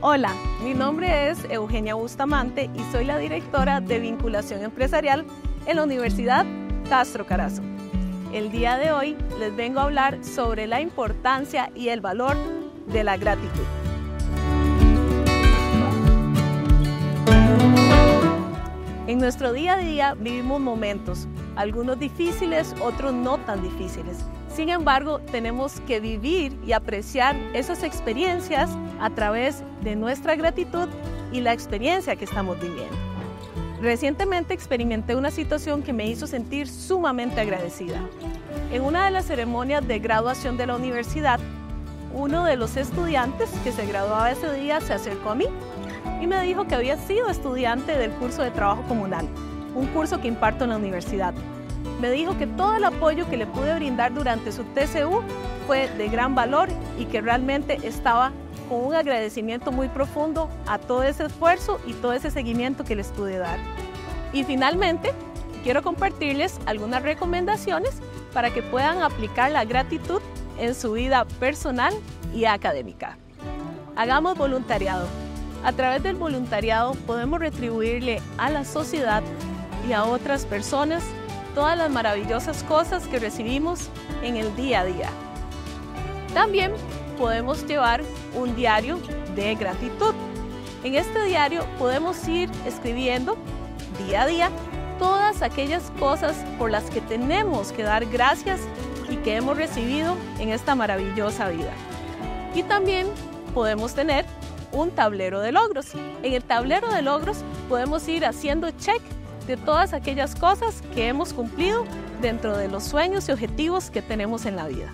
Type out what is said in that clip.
Hola, mi nombre es Eugenia Bustamante y soy la directora de vinculación empresarial en la Universidad Castro Carazo. El día de hoy les vengo a hablar sobre la importancia y el valor de la gratitud. Nuestro día a día vivimos momentos, algunos difíciles, otros no tan difíciles. Sin embargo, tenemos que vivir y apreciar esas experiencias a través de nuestra gratitud y la experiencia que estamos viviendo. Recientemente experimenté una situación que me hizo sentir sumamente agradecida. En una de las ceremonias de graduación de la universidad, uno de los estudiantes que se graduaba ese día se acercó a mí y me dijo que había sido estudiante del curso de trabajo comunal, un curso que imparto en la universidad. Me dijo que todo el apoyo que le pude brindar durante su TCU fue de gran valor y que realmente estaba con un agradecimiento muy profundo a todo ese esfuerzo y todo ese seguimiento que les pude dar. Y finalmente, quiero compartirles algunas recomendaciones para que puedan aplicar la gratitud en su vida personal y académica. Hagamos voluntariado. A través del voluntariado podemos retribuirle a la sociedad y a otras personas todas las maravillosas cosas que recibimos en el día a día. También podemos llevar un diario de gratitud. En este diario podemos ir escribiendo día a día todas aquellas cosas por las que tenemos que dar gracias y que hemos recibido en esta maravillosa vida. Y también podemos tener un tablero de logros. En el tablero de logros podemos ir haciendo check de todas aquellas cosas que hemos cumplido dentro de los sueños y objetivos que tenemos en la vida.